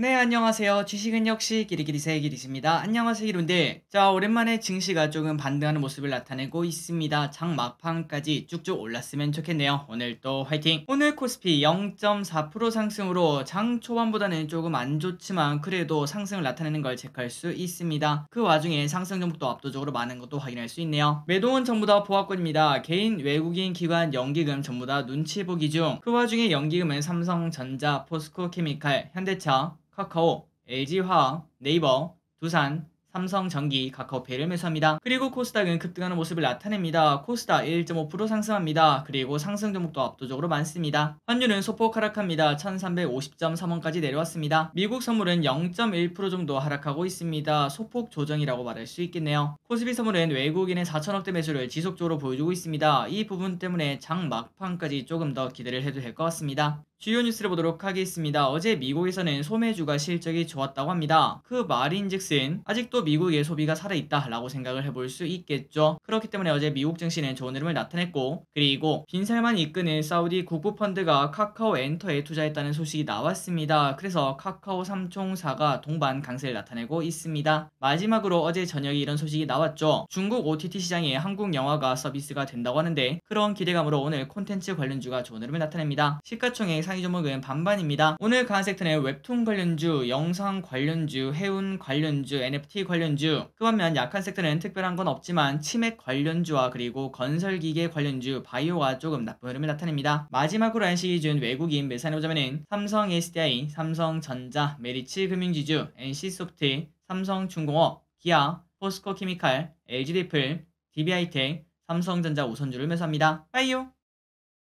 네, 안녕하세요. 주식은 역시 기리기리 세 기리십니다. 안녕하세요, 이룬들. 자, 오랜만에 증시가 조금 반등하는 모습을 나타내고 있습니다. 장 막판까지 쭉쭉 올랐으면 좋겠네요. 오늘 또 화이팅! 오늘 코스피 0.4% 상승으로 장 초반보다는 조금 안 좋지만 그래도 상승을 나타내는 걸 체크할 수 있습니다. 그 와중에 상승 종목도 압도적으로 많은 것도 확인할 수 있네요. 매도는 전부 다 보합권입니다. 개인, 외국인, 기관, 연기금 전부 다 눈치 보기 중. 그 와중에 연기금은 삼성전자, 포스코 케미칼, 현대차, 카카오, LG화학, 네이버, 두산, 삼성전기, 카카오페이를 매수합니다. 그리고 코스닥은 급등하는 모습을 나타냅니다. 코스닥 1.5% 상승합니다. 그리고 상승 종목도 압도적으로 많습니다. 환율은 소폭 하락합니다. 1350.3원까지 내려왔습니다. 미국 선물은 0.1% 정도 하락하고 있습니다. 소폭 조정이라고 말할 수 있겠네요. 코스피 선물은 외국인의 4천억대 매수를 지속적으로 보여주고 있습니다. 이 부분 때문에 장 막판까지 조금 더 기대를 해도 될 것 같습니다. 주요 뉴스를 보도록 하겠습니다. 어제 미국에서는 소매주가 실적이 좋았다고 합니다. 그 말인즉슨 아직도 미국의 소비가 살아있다 라고 생각을 해볼 수 있겠죠. 그렇기 때문에 어제 미국 증시는 좋은 흐름을 나타냈고 그리고 빈살만 이끄는 사우디 국부 펀드가 카카오 엔터에 투자했다는 소식이 나왔습니다. 그래서 카카오 삼총사가 동반 강세를 나타내고 있습니다. 마지막으로 어제 저녁에 이런 소식이 나왔죠. 중국 OTT 시장에 한국 영화가 서비스가 된다고 하는데 그런 기대감으로 오늘 콘텐츠 관련주가 좋은 흐름을 나타냅니다. 시가총액 상위 종목은 반반입니다. 오늘 강한 섹터는 웹툰 관련주, 영상 관련주, 해운 관련주, NFT 관련주. 그 반면 약한 섹터는 특별한 건 없지만 치맥 관련주와 그리고 건설기계 관련주, 바이오가 조금 나쁜 흐름을 나타냅니다. 마지막으로 한시 기준 외국인 매수세 보자면은 삼성 SDI, 삼성전자, 메리츠 금융지주, NC소프트, 삼성중공업, 기아, 포스코케미칼, LG디플, DB하이텍, 삼성전자 우선주를 매수합니다. 빠이요!